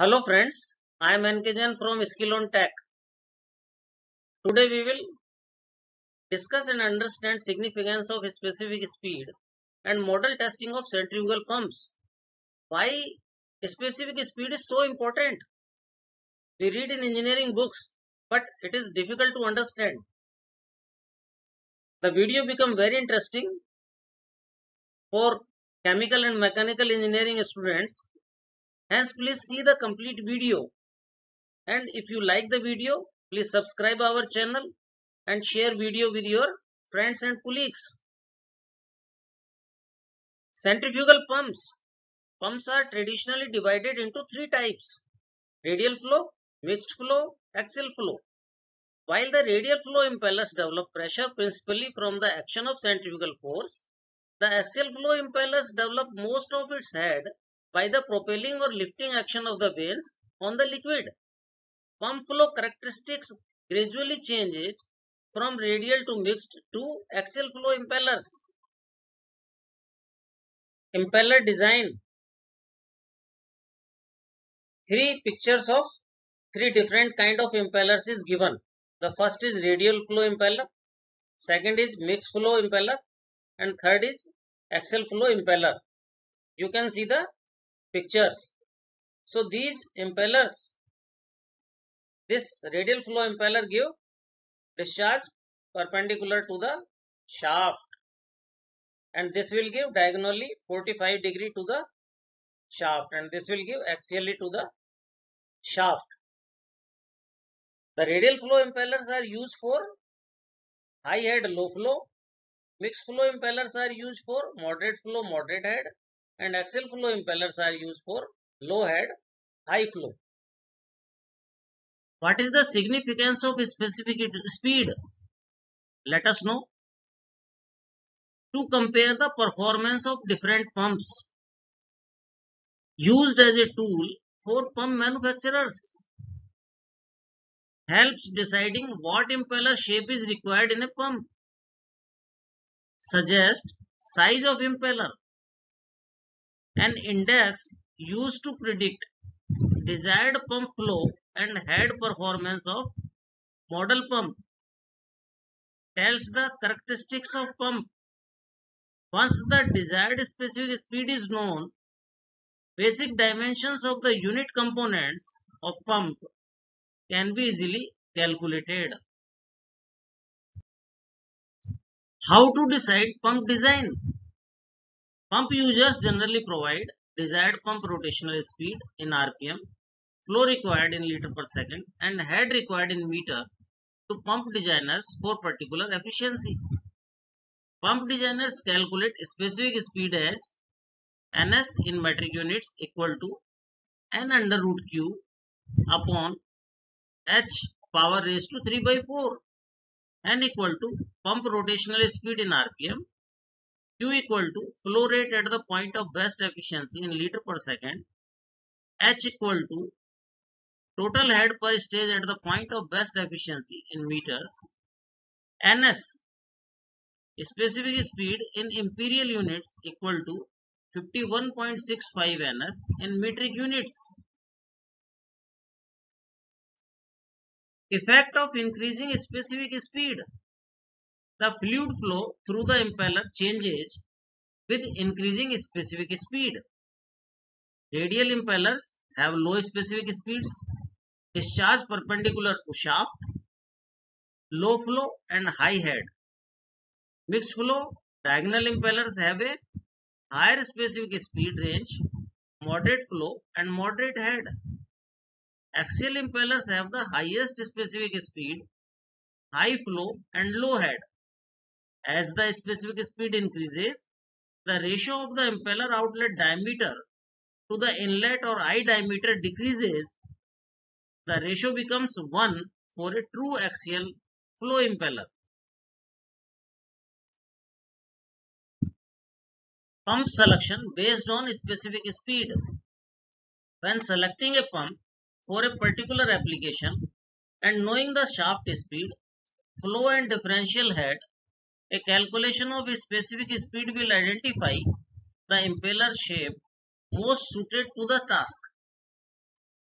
Hello friends, I am NK Jain from SkillOn Tech. Today we will discuss and understand significance of specific speed and model testing of centrifugal pumps. Why specific speed is so important? We read in engineering books, but it is difficult to understand. The video become very interesting for chemical and mechanical engineering students Hence, please see the complete video. And if you like the video, please subscribe our channel and share video with your friends and colleagues. Centrifugal pumps. Pumps are traditionally divided into three types. Radial flow, mixed flow, axial flow. While the radial flow impellers develop pressure principally from the action of centrifugal force, the axial flow impellers develop most of its head by the propelling or lifting action of the vanes on the liquid. Pump flow characteristics gradually changes from radial to mixed to axial flow impellers. Impeller design. Three pictures of three different kind of impellers is given. The first is radial flow impeller, second is mixed flow impeller and third is axial flow impeller. You can see the pictures. So these impellers, this radial flow impeller give discharge perpendicular to the shaft and this will give diagonally 45 degree to the shaft and this will give axially to the shaft. The radial flow impellers are used for high head low flow. Mixed flow impellers are used for moderate flow moderate head and axial flow impellers are used for low head, high flow. What is the significance of specific speed? Let us know. To compare the performance of different pumps used as a tool for pump manufacturers helps deciding what impeller shape is required in a pump. Suggest size of impeller an index used to predict desired pump flow and head performance of model pump tells the characteristics of pump. Once the desired specific speed is known, basic dimensions of the unit components of pump can be easily calculated. How to decide pump design? Pump users generally provide desired pump rotational speed in RPM, flow required in liter per second and head required in meter to pump designers for particular efficiency. Pump designers calculate specific speed as ns in metric units equal to n under root q upon h power raised to 3 by 4 n equal to pump rotational speed in rpm Q equal to flow rate at the point of best efficiency in liter per second. H equal to total head per stage at the point of best efficiency in meters. NS specific speed in imperial units equal to 51.65 NS in metric units. Effect of increasing specific speed the fluid flow through the impeller changes with increasing specific speed. Radial impellers have low specific speeds, discharge perpendicular to shaft, low flow and high head. Mixed flow diagonal impellers have a higher specific speed range, moderate flow and moderate head. Axial impellers have the highest specific speed, high flow and low head. As the specific speed increases, the ratio of the impeller outlet diameter to the inlet or eye diameter decreases. The ratio becomes 1 for a true axial flow impeller. Pump selection based on specific speed. When selecting a pump for a particular application and knowing the shaft speed, flow and differential head a calculation of a specific speed will identify the impeller shape most suited to the task.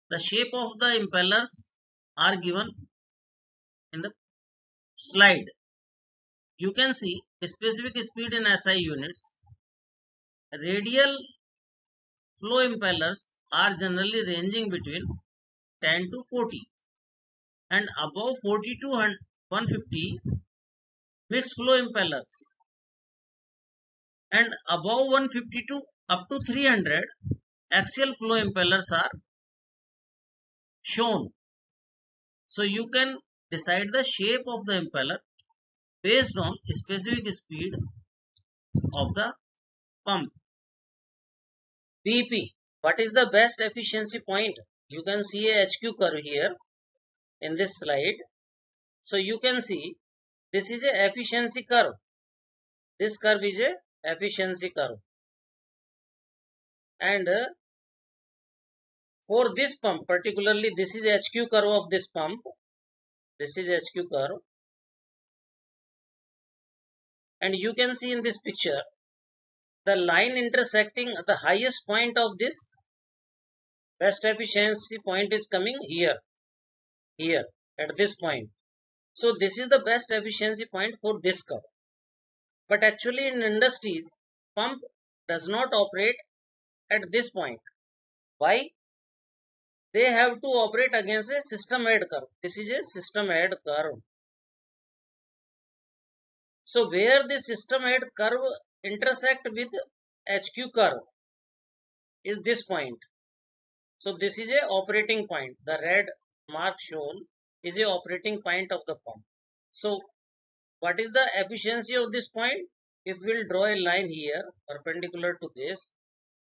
the shape of the impellers are given in the slide. You can see specific speed in SI units. Radial flow impellers are generally ranging between 10 to 40 and above 40 to 150 mixed flow impellers and above 152 up to 300 axial flow impellers are shown. So you can decide the shape of the impeller based on specific speed of the pump. BP. What is the best efficiency point? You can see a HQ curve here in this slide. So you can see this is a efficiency curve. This curve is a efficiency curve. And uh, for this pump, particularly this is HQ curve of this pump. This is HQ curve. And you can see in this picture the line intersecting the highest point of this best efficiency point is coming here here at this point so this is the best efficiency point for this curve. But actually in industries pump does not operate at this point. Why? They have to operate against a system head curve. This is a system head curve. So where the system head curve intersect with HQ curve is this point. So this is a operating point. The red mark shown is a operating point of the pump. So what is the efficiency of this point? If we will draw a line here perpendicular to this,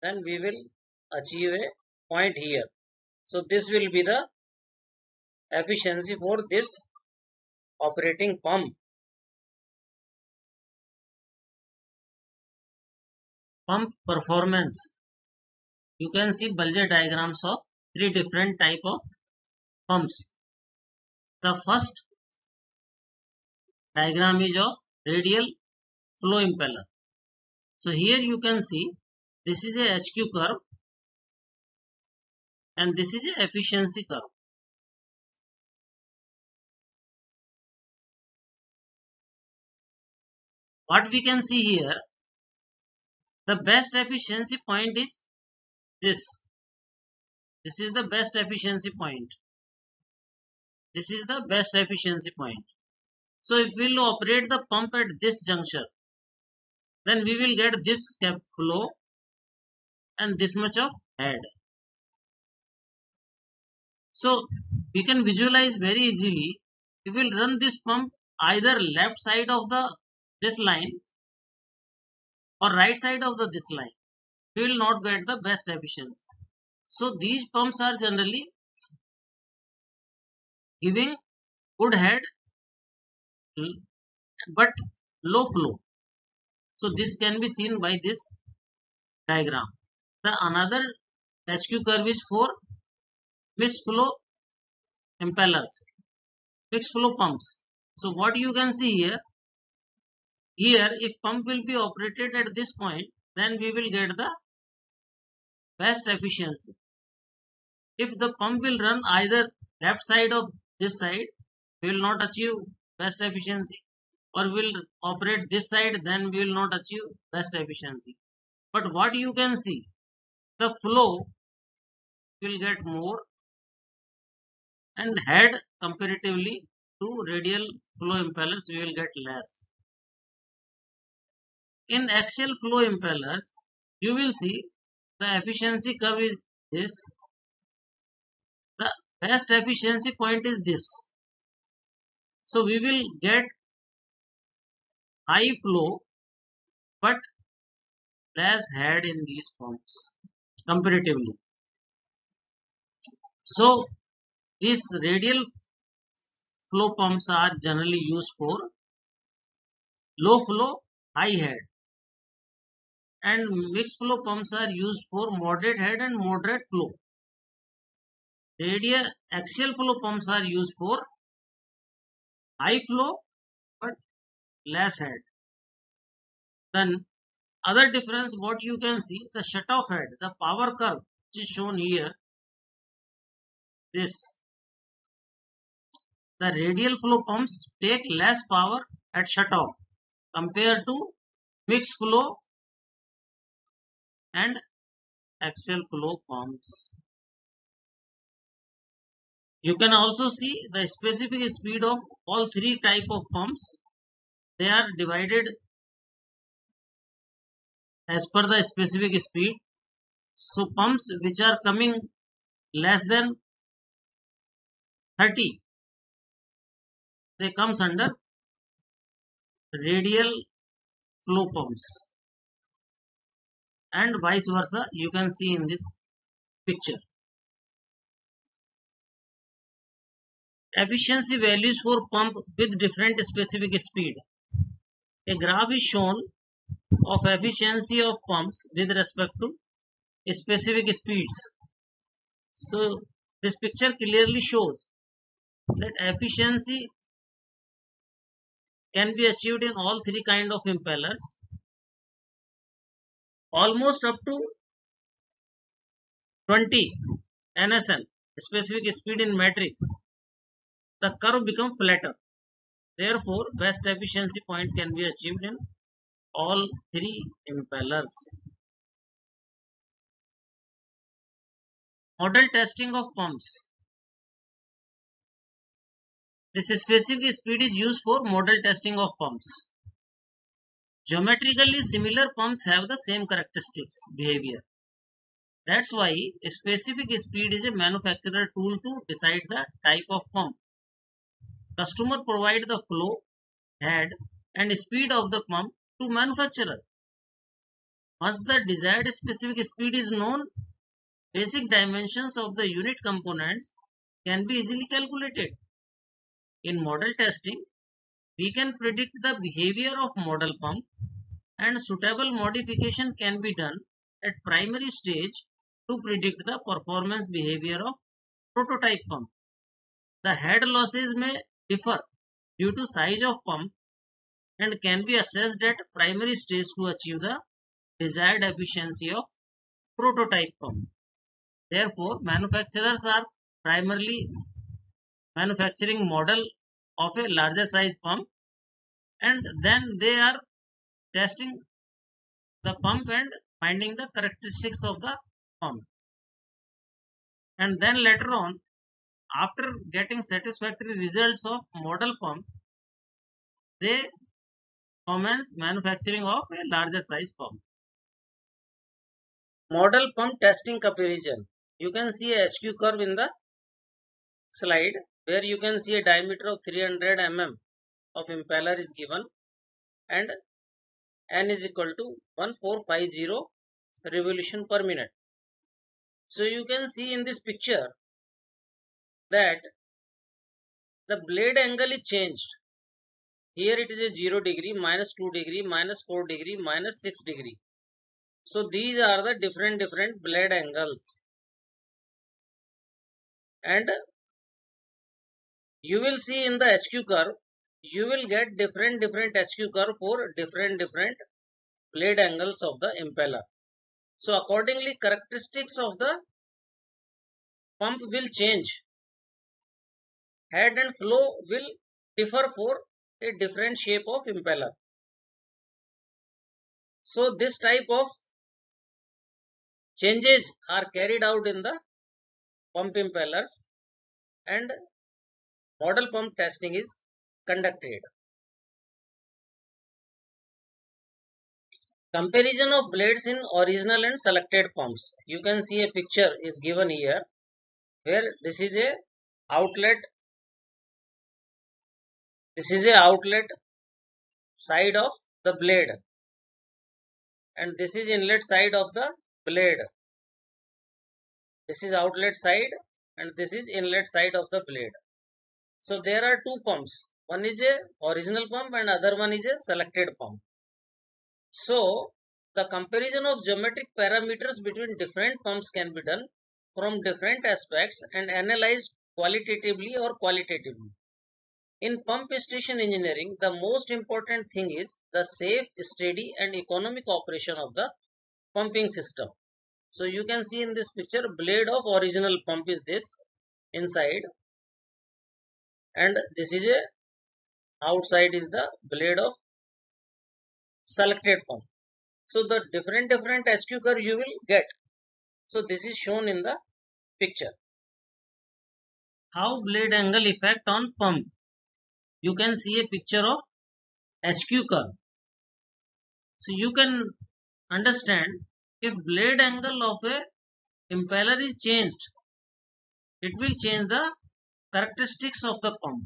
then we will achieve a point here. So this will be the efficiency for this operating pump. pump performance you can see Balje diagrams of three different type of pumps the first diagram is of radial flow impeller. So here you can see this is a hq curve and this is a efficiency curve. What we can see here the best efficiency point is this. This is the best efficiency point this is the best efficiency point. So if we will operate the pump at this juncture then we will get this step flow and this much of head. So we can visualize very easily. If we will run this pump either left side of the this line or right side of the this line. We will not get the best efficiency. So these pumps are generally giving good head hmm, but low flow. So this can be seen by this diagram. The another HQ curve is for mixed flow impellers mixed flow pumps. So what you can see here here, if pump will be operated at this point, then we will get the best efficiency. If the pump will run either left side of this side, we will not achieve best efficiency or will operate this side, then we will not achieve best efficiency. But what you can see, the flow will get more and head comparatively to radial flow impellers we will get less. In axial flow impellers, you will see the efficiency curve is this. Best efficiency point is this. So we will get high flow but less head in these pumps comparatively. So these radial flow pumps are generally used for low flow high head and mixed flow pumps are used for moderate head and moderate flow. Radial axial flow pumps are used for high flow but less head. Then other difference what you can see the shut off head the power curve which is shown here this. The radial flow pumps take less power at shutoff compared to mixed flow and axial flow pumps. You can also see the specific speed of all three type of pumps. They are divided as per the specific speed. So pumps which are coming less than 30 they comes under radial flow pumps and vice versa you can see in this picture efficiency values for pump with different specific speed. A graph is shown of efficiency of pumps with respect to specific speeds. So this picture clearly shows that efficiency can be achieved in all three kind of impellers. Almost up to 20 nsn specific speed in metric the curve become flatter therefore best efficiency point can be achieved in all three impellers model testing of pumps this specific speed is used for model testing of pumps. Geometrically similar pumps have the same characteristics behavior. That's why specific speed is a manufacturer tool to decide the type of pump. Customer provide the flow, head and speed of the pump to manufacturer. Once the desired specific speed is known, basic dimensions of the unit components can be easily calculated. In model testing, we can predict the behavior of model pump and suitable modification can be done at primary stage to predict the performance behavior of prototype pump. The head losses may differ due to size of pump and can be assessed at primary stage to achieve the desired efficiency of prototype pump. Therefore, manufacturers are primarily manufacturing model of a larger size pump and then they are testing the pump and finding the characteristics of the pump and then later on after getting satisfactory results of model pump they commence manufacturing of a larger size pump model pump testing comparison you can see a HQ curve in the slide where you can see a diameter of 300 mm of impeller is given and n is equal to 1450 revolution per minute. So you can see in this picture that the blade angle is changed. Here it is a 0 degree, minus 2 degree, minus 4 degree, minus 6 degree. So these are the different different blade angles. And you will see in the HQ curve, you will get different different HQ curve for different different blade angles of the impeller. So accordingly characteristics of the pump will change. Head and flow will differ for a different shape of impeller. So this type of changes are carried out in the pump impellers and model pump testing is conducted. Comparison of blades in original and selected pumps. You can see a picture is given here where this is a outlet this is a outlet side of the blade and this is inlet side of the blade this is outlet side and this is inlet side of the blade so there are two pumps. One is a original pump and other one is a selected pump. So the comparison of geometric parameters between different pumps can be done from different aspects and analyzed qualitatively or qualitatively. In pump station engineering, the most important thing is the safe, steady and economic operation of the pumping system. So you can see in this picture blade of original pump is this inside and this is a outside is the blade of selected pump. So the different different HQ curve you will get. So this is shown in the picture. How blade angle effect on pump. You can see a picture of HQ curve. So you can understand if blade angle of a impeller is changed, it will change the characteristics of the pump.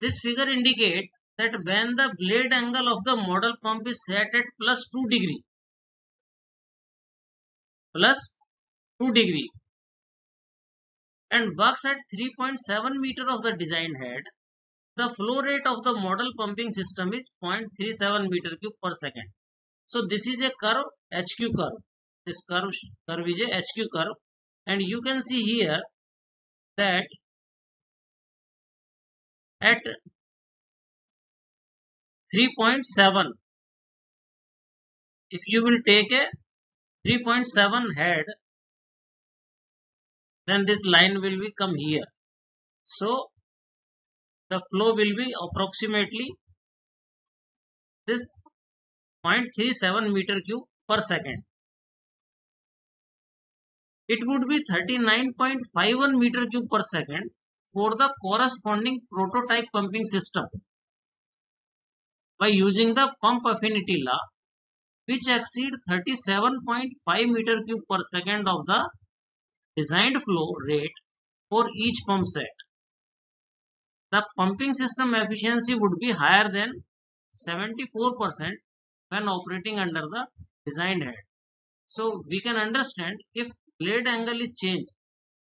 This figure indicate that when the blade angle of the model pump is set at plus 2 degree, plus 2 degree and works at 3.7 meter of the design head, the flow rate of the model pumping system is 0.37 meter cube per second. So this is a curve, HQ curve. This curve, curve is a HQ curve and you can see here that at 3.7 if you will take a 3.7 head then this line will be come here so the flow will be approximately this 0.37 meter cube per second it would be 39.51 meter cube per second for the corresponding prototype pumping system by using the pump affinity law which exceed 37.5 meter cube per second of the designed flow rate for each pump set. The pumping system efficiency would be higher than 74% when operating under the designed head. So we can understand if blade angle is changed,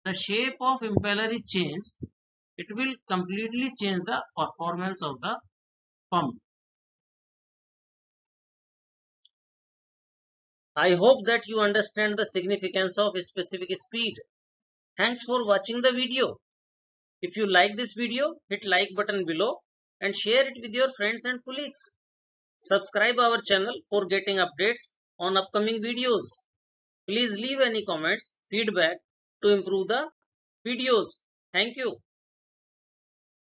the shape of impeller is changed, it will completely change the performance of the pump. I hope that you understand the significance of specific speed. Thanks for watching the video. If you like this video, hit like button below and share it with your friends and colleagues. Subscribe our channel for getting updates on upcoming videos. Please leave any comments, feedback to improve the videos. Thank you.